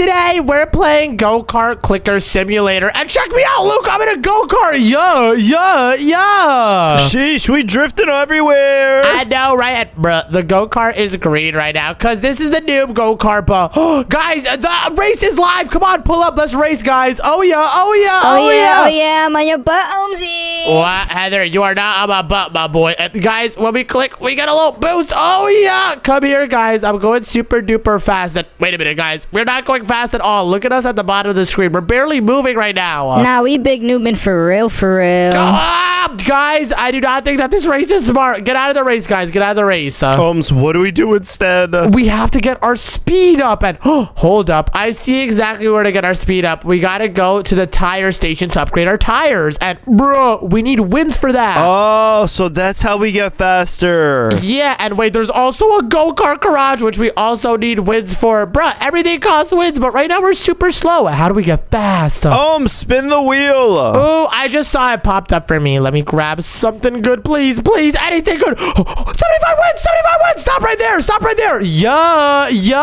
today we're playing go-kart clicker simulator. And check me out, Luke. I'm in a go-kart. Yeah, yeah, yeah. Sheesh, we drifting everywhere. I know, right? Bruh, the go-kart is green right now because this is the noob go-kart. But guys, the race is live. Come on, pull up. Let's race, guys. Oh, yeah, oh, yeah, oh, oh yeah, oh yeah. I'm on your butt, Omzy. What? Heather, you are not on my butt, my boy. And guys, when we click, we get a little boost. Oh, yeah. Come here, guys. I'm going super duper fast. Wait a minute, guys. We're not going fast at all. Look at us at the bottom of the screen. We're barely moving right now. Nah, we big Newman for real, for real. Guys, I do not think that this race is smart. Get out of the race, guys. Get out of the race. Uh, Holmes, what do we do instead? we have to get our speed up. And oh, hold up. I see exactly where to get our speed up. We got to go to the tire station to upgrade our tires. And bro, we need wins for that. Oh, so that's how we get faster. Yeah, and wait, there's also a go-kart garage, which we also need wins for. Bruh, everything costs wins, but right now we're super slow. How do we get fast? Um, spin the wheel. Oh, I just saw it popped up for me. Let me grab something good, please, please, anything good. 75 wins, 75 wins. Stop right there, stop right there. Yeah, yeah.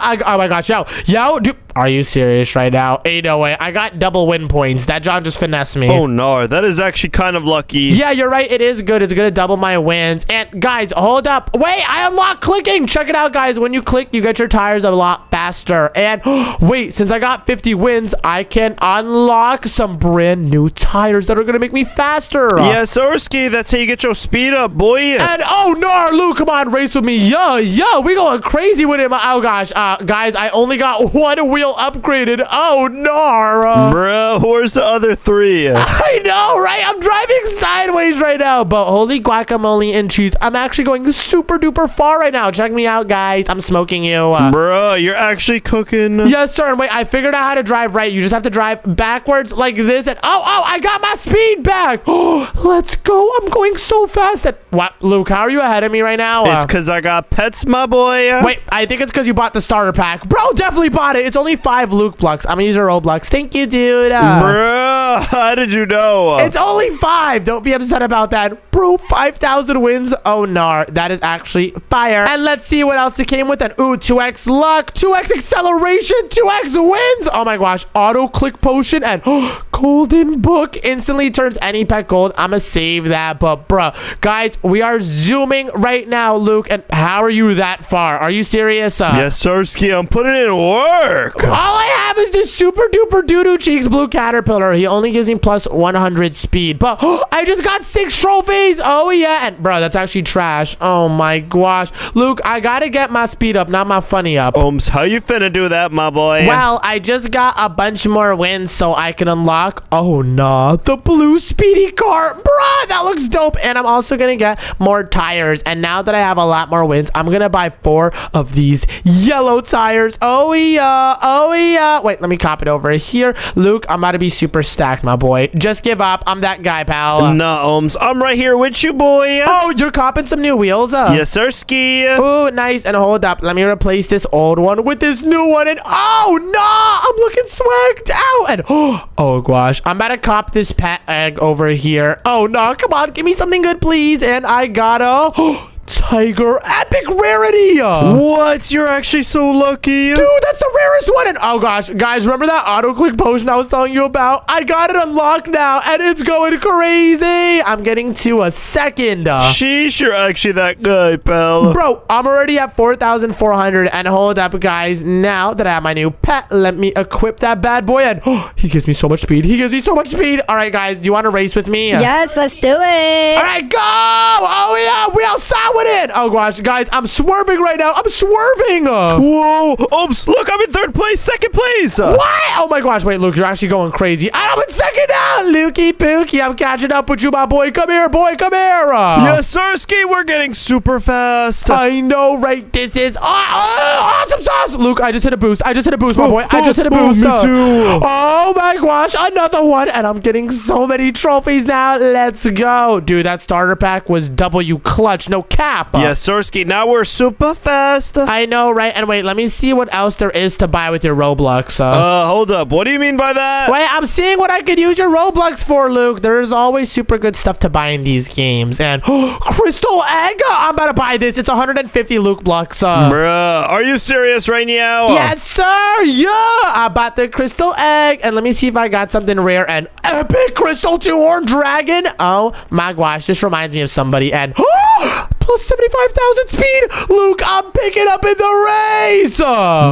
I, oh my gosh, yo, yo, dude. Are you serious right now? Ain't no way. I got double win points. That John just finessed me. Oh, no. That is actually kind of lucky. Yeah, you're right. It is good. It's going to double my wins. And guys, hold up. Wait, I unlocked clicking. Check it out, guys. When you click, you get your tires a lot faster. And wait, since I got 50 wins, I can unlock some brand new tires that are going to make me faster. Yeah, Sorsky, that's how you get your speed up, boy. And oh, no, Luke, come on, race with me. Yo, yo, we going crazy with it. Oh, gosh. Uh, guys, I only got one wheel upgraded. Oh, no. Bro, where's the other three? I know, right? I'm driving sideways right now, but holy guacamole and cheese. I'm actually going super duper far right now. Check me out, guys. I'm smoking you. Uh, Bro, you're actually cooking. Yes, sir. And wait, I figured out how to drive right. You just have to drive backwards like this. And oh, oh, I got my speed back. Oh, let's go. I'm going so fast. That what, Luke? How are you ahead of me right now? It's because uh, I got pets, my boy. Wait, I think it's because you bought the starter pack. Bro, definitely bought it. It's only five Luke blocks. I'm gonna use a Robux. Thank you, dude. Uh, Bro, how did you know? It's only five. Don't be upset about that. Bro, 5,000 wins. Oh, no. That is actually fire. And let's see what else it came with. And ooh, 2x luck, 2x acceleration, 2x wins. Oh my gosh. Auto click potion and oh, golden book instantly turns any pet gold. I'm gonna save that. But bro, guys, we are zooming right now, Luke. And how are you that far? Are you serious? Uh, yes, Sirski. I'm putting in work. All I have is this super duper doo-doo cheeks blue caterpillar. He only gives me plus 100 speed. But oh, I just got six trophies. Oh, yeah. And, bro, that's actually trash. Oh, my gosh. Luke, I gotta get my speed up, not my funny up. Ohms, how you finna do that, my boy? Well, I just got a bunch more wins so I can unlock, oh, nah, the blue speedy car. Bruh, that looks dope. And I'm also gonna get more tires. And now that I have a lot more wins, I'm gonna buy four of these yellow tires. Oh, yeah. Oh, yeah. Wait, let me cop it over here. Luke, I'm about to be super stacked, my boy. Just give up. I'm that guy, pal. Nah, Ohms. I'm right here with you, boy. Oh, you're copping some new wheels? Uh. Yes, sir, ski. Oh, nice. And hold up. Let me replace this old one with this new one. And oh, no. I'm looking swagged out. And oh, oh I'm about to cop this pet egg over here. Oh, no. Come on. Give me something good, please. And I gotta... Tiger Epic Rarity. What? You're actually so lucky. Dude, that's the rarest one. And oh gosh, guys, remember that auto click potion I was telling you about? I got it unlocked now and it's going crazy. I'm getting to a second. Sheesh, you're actually that guy, pal. Bro, I'm already at 4,400 and hold up, guys. Now that I have my new pet, let me equip that bad boy. And oh, he gives me so much speed. He gives me so much speed. All right, guys, do you want to race with me? Yes, let's do it. All right, go. Oh, yeah, we outside with it. Oh, gosh, guys, I'm swerving right now. I'm swerving. Whoa. Oops, look, I'm in third place, second place. What? Oh, my gosh. Wait, Luke, you're actually going crazy. I'm in second now. Lukey Pookie, I'm catching up with you, my boy. Come here, boy. Come here. Yes, sir, Ski. We're getting super fast. I know, right? This is oh, oh, awesome sauce. Luke, I just hit a boost. I just hit a boost, my oh, boy. I just hit a oh, boost. Oh, me too. Oh, my gosh. Another one. And I'm getting so many trophies now. Let's go. Dude, that starter pack was W clutch. No cap cap. Yes, Sorsky. Now we're super fast. Uh, I know, right? And wait, let me see what else there is to buy with your Robux. Uh, hold up. What do you mean by that? wait, I'm seeing what I could use your Robux for, Luke. There's always super good stuff to buy in these games. And Crystal Egg, I'm about to buy this. It's 150 Luke blocks. Uh, Bruh, are you serious right now? Yes, sir. Yeah, I bought the Crystal Egg. And let me see if I got something rare and epic Crystal 2 Horn Dragon. Oh my gosh, this reminds me of somebody. And plus 75,000 speed. Luke, I'm picking up in the race.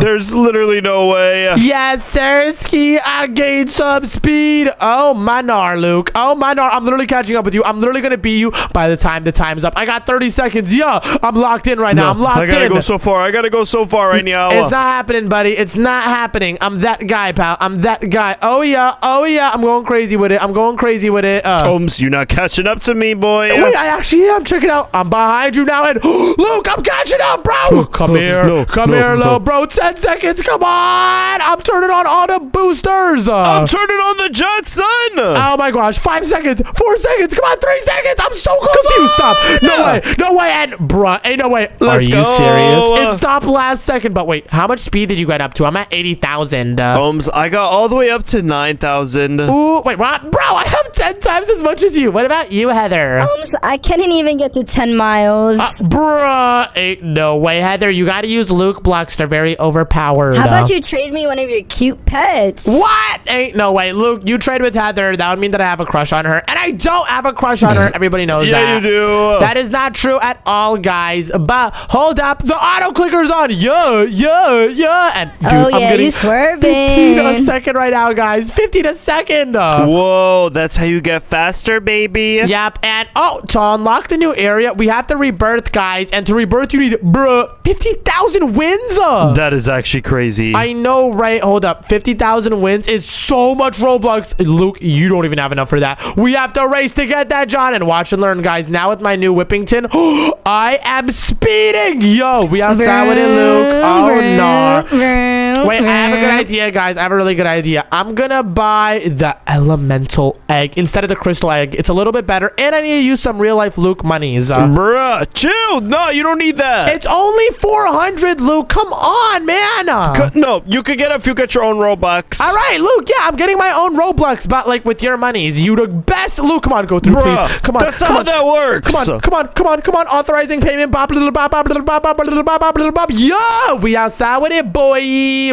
There's literally no way. Yes, Sirski, I gained some speed. Oh, my nar, Luke. Oh, my nar. I'm literally catching up with you. I'm literally going to beat you by the time the time's up. I got 30 seconds. Yeah, I'm locked in right now. I'm locked in. I gotta go so far. I gotta go so far right now. It's not happening, buddy. It's not happening. I'm that guy, pal. I'm that guy. Oh, yeah. Oh, yeah. I'm going crazy with it. I'm going crazy with it. Uh, Holmes, you're not catching up to me, boy. Wait, I actually am. Check it out. I'm behind you now. And Luke, I'm catching up, bro. Come here. no, Come no, here, no. little bro. 10 seconds. Come on. I'm turning on all the boosters. Uh, I'm turning on the jet, son. Oh my gosh, five seconds, four seconds, come on, three seconds. I'm so close to you. Stop. No way, no way, and bruh, ain't no way. Let's Are you go. serious? It stopped last second, but wait, how much speed did you get up to? I'm at 80,000. Uh, Holmes, I got all the way up to 9,000. Ooh, wait, what? Bro, I have 10 times as much as you. What about you, Heather? Holmes, I couldn't even get to 10 miles. Uh, bruh, ain't no way, Heather. You gotta use Luke blocks. They're very overpowered. How about you trade me one of your cute pets? What? Ain't no way. Luke, you trade with Heather. That would mean that I have a crush on her. And I don't have a crush on her. Everybody knows Yeah, that. Yeah, you do. That is not true at all, guys. But hold up. The auto clicker's on. Yeah, yeah, yeah. And dude, Oh, I'm yeah, getting you swerving. 15 a second right now, guys. 15 a second. Whoa, that's how you get faster, baby. Yep, and oh, to unlock the new area, we have to rebirth, guys. And to rebirth, you need, bruh, 50,000 wins. Uh. That is actually crazy. I know, right? Hold up. 50,000 wins is so much Robux. Luke, you don't even have enough for that. We have to race to get that, John. And watch and learn, guys. Now with my new Whippington, I am speeding. Yo, we outside with it, Luke. Oh, no. Wait, I have a good idea, guys. I have a really good idea. I'm gonna buy the elemental egg instead of the crystal egg. It's a little bit better, and I need to use some real life Luke monies. Uh, Bruh, chill. No, you don't need that. it's only 400, Luke. Come on, man. Uh, no, you could get it if you get your own Robux. all right, Luke. Yeah, I'm getting my own Robux, but like with your monies. You the best, Luke. Come on, go through, Bruh, please. Come on, That's come how on. that works. Come on, come on, come on, come on. Authorizing payment. Bop, little bop, bop, little bop, bop, little bop, bop, little bop. Yo, we outside with it, boy.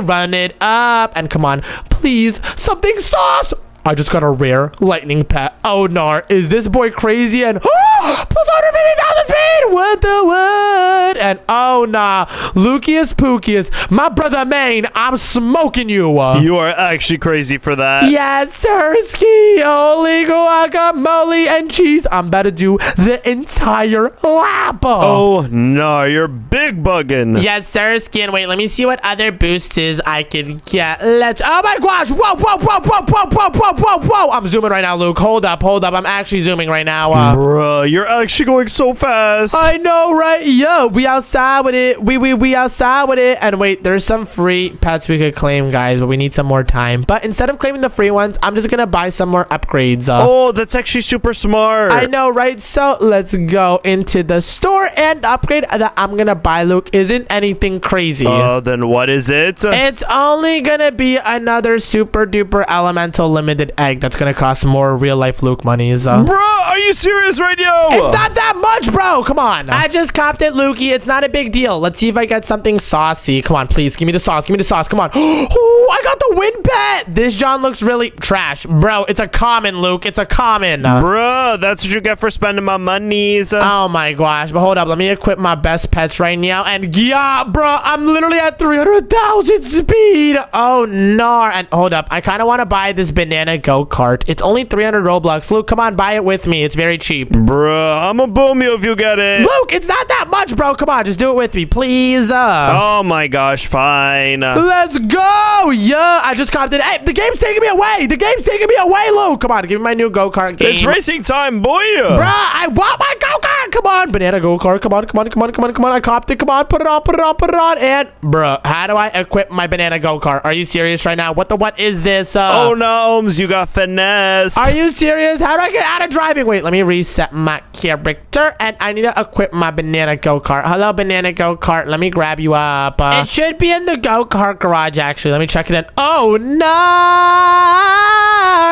Run it up. And come on, please. Something sauce. I just got a rare lightning pet. Oh, nar. Is this boy crazy? And plus 150,000 speed. What the what? And oh, nah. Lucius Pookius. My brother Maine, I'm smoking you. Uh, You are actually crazy for that. Yes, sir. Ski, holy guacamole and cheese. I'm about to do the entire lap. Oh, no, you're big bugging. Yes, sir. Skin. Wait, let me see what other boosts I can get. Let's. Oh my gosh! Whoa, whoa, whoa, whoa, whoa, whoa, whoa, whoa, whoa! I'm zooming right now, Luke. Hold up, hold up. I'm actually zooming right now. Uh, Bruh, you're actually going so fast. I know, right? Yo, we outside with it. We we we outside with it. And wait, there's some free pets we could claim, guys, but we need some more time. But instead of claiming the free ones, I'm just gonna buy some more upgrades. Uh, oh, that's actually super smart. I know, right? So let's go into the store and upgrade that I'm gonna buy, Luke. Isn't anything crazy. Uh, then what is it? it's only gonna be another super duper elemental limited egg that's gonna cost more real life Luke monies. Uh, Bruh, are you serious right now? it's not that much, bro. Come on. I just copped it, Lukey. It's not a big deal. Let's see if I get something saucy. Come on, please. Give me the sauce. Give me the sauce. Come on. I got the win bet. This John looks really trash. Bro, it's a common, Luke. It's a common. Bro, that's what you get for spending my monies. Oh my gosh, but hold up, let me equip my best pets right now. And yeah, bro, I'm literally at 300,000 speed. Oh no. And hold up, I kind of want to buy this banana go kart. It's only 300 Robux. Luke, come on, buy it with me. It's very cheap. Bro, I'm a boom you if you get it. Luke, it's not that much, bro. Come on, just do it with me, please. Uh, Oh my gosh, fine. Let's go! Yeah, I just copped it. Hey, the game's taking me away. The game's taking me away, Luke. Come on, give me my new go-kart game. It's racing time, boy. Bruh, I want my go-kart. Come on, banana go-kart. Come on, come on, come on, come on, come on. I copped it. Come on, put it on, put it on, put it on. And, bruh, how do I equip my banana go-kart? Are you serious right now? What the, what is this? Uh, Oh no, Ohms, you got finesse. Are you serious? How do I get out of driving? Wait, let me reset my character, and I need to equip my banana go-kart. Hello, banana go-kart. Let me grab you up. Uh, it should be in the go-kart garage, actually. Let me check in. Oh, no!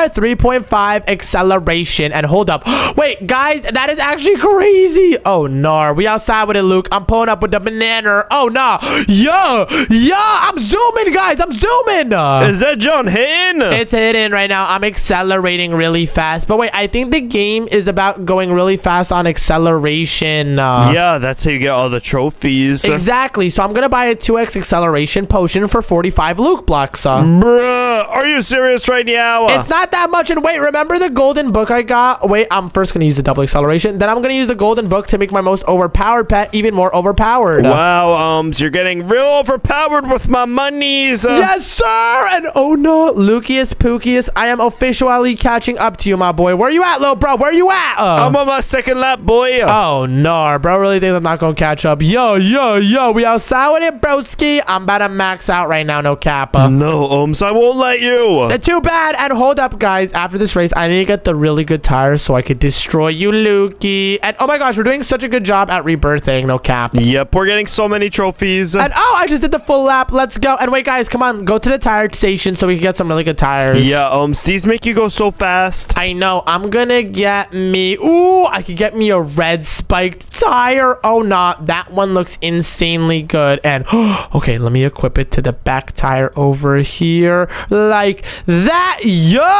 3.5 acceleration. And hold up. Wait, guys, that is actually crazy. Oh, no. We outside with it, Luke. I'm pulling up with the banana. Oh, no. Yo, yo, I'm zooming, guys. I'm zooming. Is that John Hayden? it's hidden right now. I'm accelerating really fast. But wait, I think the game is about going really fast on acceleration. Uh, yeah, that's how you get all the trophies. Exactly. So I'm going to buy a 2x acceleration potion for 45 Luke blocks. Uh. Bruh, are you serious right now? It's not that much. And wait, remember the golden book I got? Wait, I'm first going to use the double acceleration. Then I'm going to use the golden book to make my most overpowered pet even more overpowered. Wow, Ohms, you're getting real overpowered with my monies. Uh, Yes, sir! And oh no, Lucius Pookius, I am officially catching up to you, my boy. Where you at, little bro? Where you at? Uh, I'm on my second lap, boy. Oh no, bro really thinks I'm not gonna catch up. Yo, yo, yo, we outside with it, broski. I'm about to max out right now, no kappa. no, Ohms, I won't let you. Uh, Too bad. And hold up, guys. After this race, I need to get the really good tires so I could destroy you, Lukey. And oh my gosh, we're doing such a good job at rebirthing, no cap. Yep, we're getting so many trophies. And oh, I just did the full lap. Let's go. And wait, guys, come on, go to the tire station so we can get some really good tires. yeah, um, Ohms, these make you go so fast. I know. I'm gonna get me. Ooh, I could get me a red spiked tire. Oh, nah. That one looks insanely good. And okay, let me equip it to the back tire over here. Like that.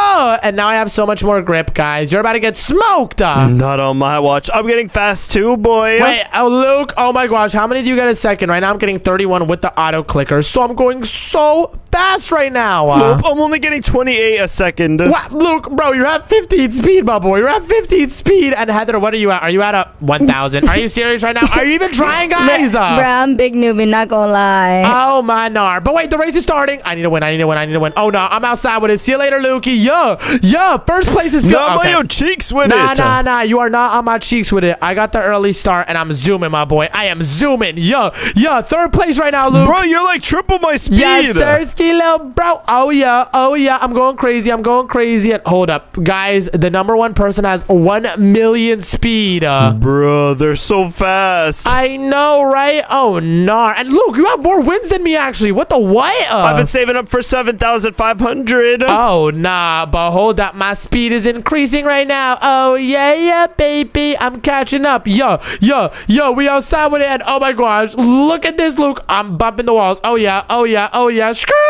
Yeah. And now I have so much more grip, guys. You're about to get smoked. Uh. Not on my watch. I'm getting fast too, boy. Wait, oh, Luke. Oh my gosh. How many do you get a second? Right now, I'm getting 31 with the auto clicker. So I'm going so fast right now. Uh. Nope, I'm only getting 28 a second. What? Luke, bro, you're at 15 speed, my boy. You're at 15 speed. And Heather, what are you at? Are you at a 1,000? Are you serious right now? Are you even trying, guys? Bruh, Uh, I'm big newbie, not gonna lie. oh, my nar. But wait, the race is starting. I need to win. I need to win. I need to win. Oh, no. I'm outside with it. See you later, Lukey. Yeah. Yeah. First place is still. Not okay. my own cheeks with Nah, it. nah, nah. You are not on my cheeks with it. I got the early start, and I'm zooming, my boy. I am zooming. Yeah. Yeah. Third place right now, Luke. Bro, you're like triple my speed. Yes, sir, bro. Oh yeah, oh yeah. I'm going crazy. I'm going crazy. And hold up, guys. The number one person has one million speed. Uh, Bro, they're so fast. I know, right? Oh no. And look, you have more wins than me. Actually, what the what? Uh, I've been saving up for 7,500. Oh nah, but hold up, my speed is increasing right now. Oh yeah, yeah, baby, I'm catching up. Yo, yo, yo, we outside with it. And oh my gosh, look at this, Luke. I'm bumping the walls. Oh yeah, oh yeah, oh yeah. Uh.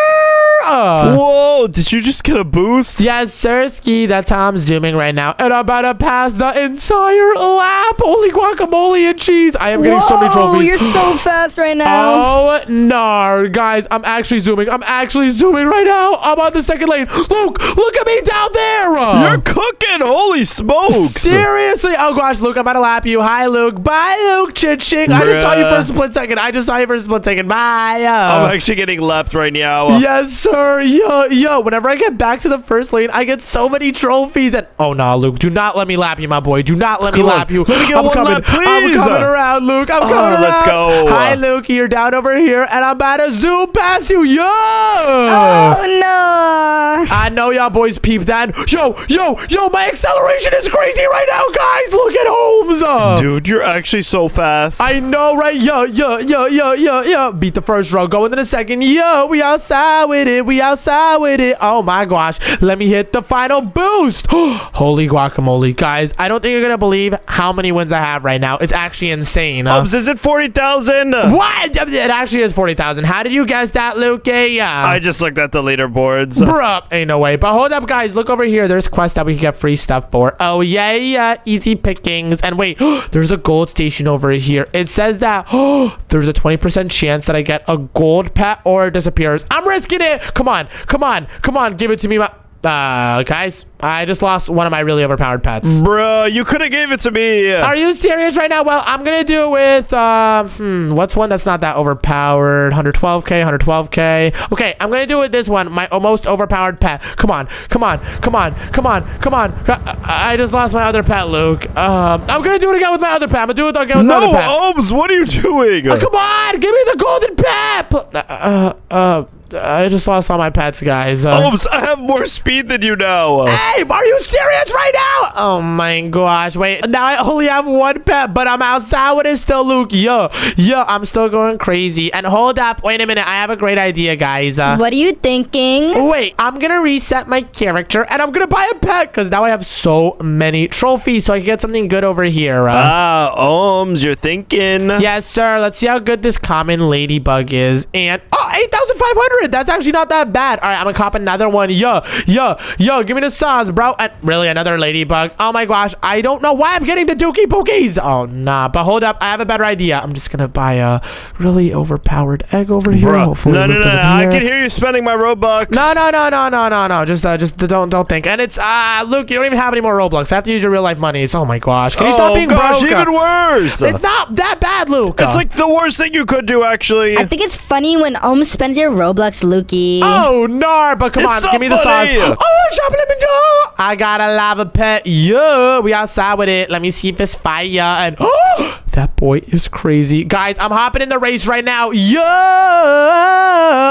Ah. Whoa, did you just get a boost? Yes, sir, ski. That's how I'm zooming right now. And I'm about to pass the entire lap. Holy guacamole and cheese. I am getting so many Whoa, trophies. you're so fast right now. Oh, no. Guys, I'm actually zooming. I'm actually zooming right now. I'm on the second lane. Luke, look at me down there. You're cooking. Holy smokes. Seriously? Oh gosh, Luke, I'm about to lap you. Hi, Luke. Bye, Luke. Ching. I just saw you for a split second. I just saw you for a split second. Bye. I'm actually getting lapped right now. Yes, sir. Yo, yo. Whenever I get back to the first lane, I get so many trophies. And oh no, Luke, do not let me lap you, my boy. Do not let me on. lap you. Let me get I'm one coming. lap, I'm please. coming around, Luke. I'm Oh, coming let's around. go. Hi, Luke. You're down over here, and I'm about to zoom past you. Yo. oh no. I know y'all boys peeped that. Yo, yo, yo, my acceleration is crazy right now, guys. Look at Holmes. Uh, Dude, you're actually so fast. I know, right? Yo, yo, yo, yo, yo, yo. Beat the first row. Go into the second. Yo, we outside with it. We outside with it. Oh my gosh. Let me hit the final boost. Holy guacamole. Guys, I don't think you're going to believe how many wins I have right now. It's actually insane. Uh, Ubs, is it 40,000? what? It actually is 40,000. How did you guess that, Luke? Yeah. I just looked at the leaderboards. Bruh, ain't no way. But hold up, guys. Look over here. There's quests that we can get free stuff for. Oh, yeah, yeah. Easy pickings. And wait, there's a gold station over here. It says that there's a 20% chance that I get a gold pet or it disappears. I'm risking it. Come on. Come on. Come on. Give it to me. Uh, guys, I just lost one of my really overpowered pets. Bruh, you could have gave it to me. Are you serious right now? Well, I'm gonna do it with uh, hmm, what's one that's not that overpowered? 112k, 112k. Okay, I'm gonna do it with this one, my most overpowered pet. Come on, come on, come on, come on, come on. I, I just lost my other pet, Luke. Um, I'm gonna do it again with my other pet. I'm gonna do it again with my no, other pet. Ohms, what are you doing? Oh, come on, give me the golden pet. Pl- Uh, uh, I just lost all my pets, guys. Uh, Ohms, I have more speed than you now. Hey, are you serious right now? Oh my gosh, wait. Now I only have one pet, but I'm outside with it still, Luke. Yo, yo, I'm still going crazy. And hold up, wait a minute. I have a great idea, guys. Uh, What are you thinking? Wait, I'm gonna reset my character and I'm gonna buy a pet because now I have so many trophies, so I can get something good over here. Uh, Ah, Ohms, you're thinking. yes, sir. Let's see how good this common ladybug is. And oh, 8,500. That's actually not that bad. All right, I'm gonna cop another one. Yo, yo, yo, give me the sauce, bro. And really, another ladybug. Oh my gosh, I don't know why I'm getting the dookie pookies. Oh, nah. But hold up, I have a better idea. I'm just gonna buy a really overpowered egg over here. Bruh. Hopefully, No, no, Luke no, doesn't I can hear you spending my Robux. No, no, no, no, no, no, no. Just, uh, just don't, don't think. And it's, uh, Luke, you don't even have any more Robux. I have to use your real life monies. Oh my gosh, can you stop oh, being gosh, broke? even worse. It's not that bad, Luke. It's like the worst thing you could do, actually. I think it's funny when Ohm spends your Robux, Lukey. Oh, no, but come It's on, give me the sauce. Oh, shop let me go. I got a lava pet. Yeah, we outside with it. Let me see if it's fire. And oh, that boy is crazy. Guys, I'm hopping in the race right now. Yeah.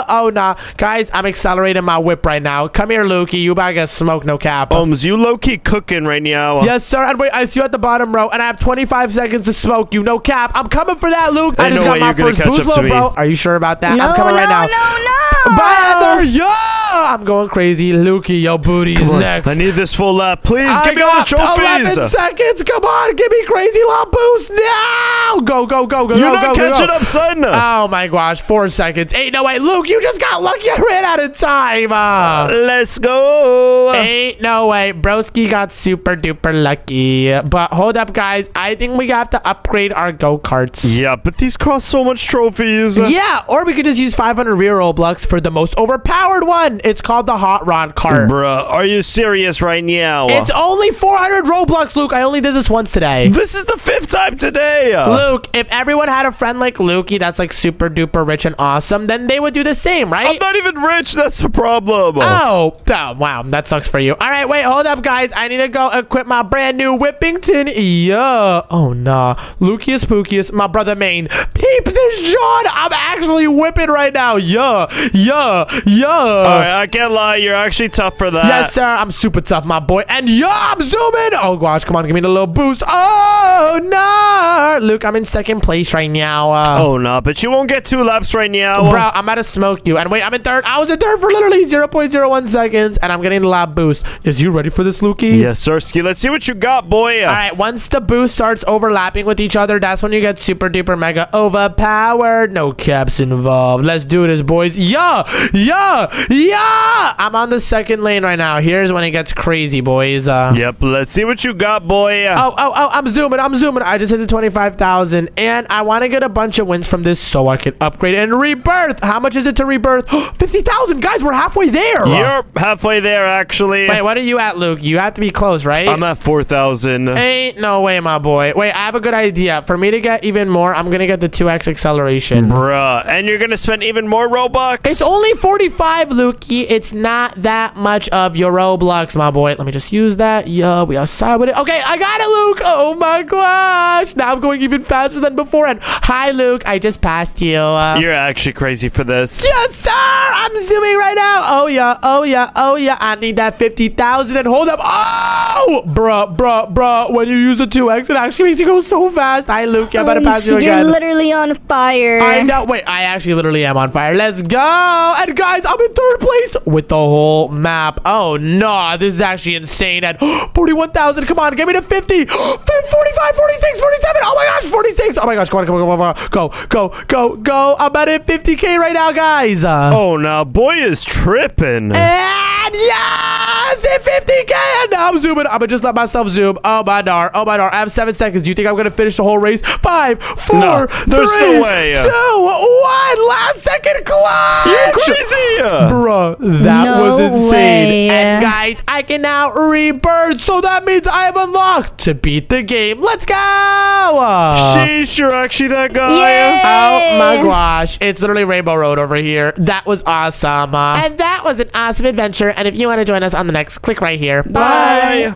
Oh, nah. Guys, I'm accelerating my whip right now. Come here, Lukey. You about to get smoked, no cap. Ohms, you low-key cooking right now. Yes, sir. And wait, I see you at the bottom row, and I have 25 seconds to smoke you. No cap. I'm coming for that, Luke. I Ain't just no got way my you're gonna first catch boost up to low, me. bro. Are you sure about that? no, I'm coming no, right now. no, no. Bye, Yo, I'm going crazy. Lukey, your booty's next. I need this full lap. Please, I give me all the got 11 seconds. Come on, give me crazy lap boost now. Go, go, go, go, You're go, not go, catching go. up, son. Oh my gosh, four seconds. Eight, no, wait, Luke, you just got lucky. I ran out of time. Uh. Let's go. Ain't no way. Broski got super duper lucky. But hold up, guys. I think we have to upgrade our go karts. Yeah, but these cost so much trophies. Yeah, or we could just use 500 real blocks for the most overpowered one. It's called the Hot Rod Cart. Bruh, are you serious right now? It's only 400 Robux, Luke. I only did this once today. this is the fifth time today. Luke, if everyone had a friend like Lukey that's like super duper rich and awesome, then they would do the same, right? I'm not even rich. That's the problem. Oh, oh, wow, that sucks for you. All right, wait, hold up, guys. I need to go equip my brand new Whippington. Yeah. Oh, nah. Lucius Pookius, my brother Maine. Peep this, John. I'm actually whipping right now. Yeah, yeah, yeah. yeah. All right, I can't lie. You're actually tough for that. Yes, sir. I'm super tough, my boy. And yeah, I'm zooming. Oh, gosh. Come on. Give me a little boost. Oh, no. Luke, I'm in second place right now. Uh, Oh no, but you won't get two laps right now. Bro, I'm about to smoke you. And wait, I'm in third. I was in third for literally 0.01 seconds. And I'm getting the lab boost. Is you ready for this, Lukey? Yes, Sirski. Let's see what you got, boy. All right, once the boost starts overlapping with each other, that's when you get super duper mega overpowered. No caps involved. Let's do this, boys. Yeah, yeah, yeah. I'm on the second lane right now. Here's when it gets crazy, boys. Uh, Yep, let's see what you got, boy. Oh, oh, oh, I'm zooming. I'm zooming. I just hit the 25,000 and I want to get a bunch of wins from this so I can upgrade and rebirth. How much is it to rebirth? 50,000. Guys, we're halfway there. You're halfway there, actually. Wait, what are you at, Luke? You have to be close, right? I'm at 4,000. Ain't no way, my boy. Wait, I have a good idea. For me to get even more, I'm going to get the 2x acceleration. Bruh, and you're gonna spend even more Robux? It's only 45, Lukey. It's not that much of your Robux, my boy. Let me just use that. Yo, we are outside with it. Okay, I got it, Luke. Oh my gosh. Now I'm going even faster than before. And hi, Luke. I just passed you. Uh, You're actually crazy for this. Yes, sir. I'm zooming right now. Oh, yeah. Oh, yeah. Oh, yeah. I need that 50,000. And hold up. Oh, bruh, bruh, bruh. When you use the 2x, it actually makes you go so fast. Hi, Luke. I better pass you again. You're literally on fire. I know. Wait, I actually literally am on fire. Let's go. And guys, I'm in third place with the whole map. Oh, no. This is actually insane. At 41,000. Come on. Get me to 50. 45, 46, 47. Oh, my gosh. 46. Oh, my gosh. Come on, come on, come on. Come on. Go, go, go, go. I'm at it 50K right now, guys. Uh, Oh, now boy is tripping. and yes! Hit 50k! And now I'm zooming. I'm gonna just let myself zoom. Oh my dar. Oh my dar. I have seven seconds. Do you think I'm gonna finish the whole race? Five, four, No, there's three, no way. two, one. Last second clutch! You're crazy. Bro, that No was insane. way. And guys, I can now rebirth, so that means I have unlocked to beat the game. Let's go! Sheesh, you're actually that guy. Yay! Oh my gosh, it's literally Rainbow Road over here. That was awesome. Uh, and that was an awesome adventure. And if you want to join us on the next, click right here. Bye.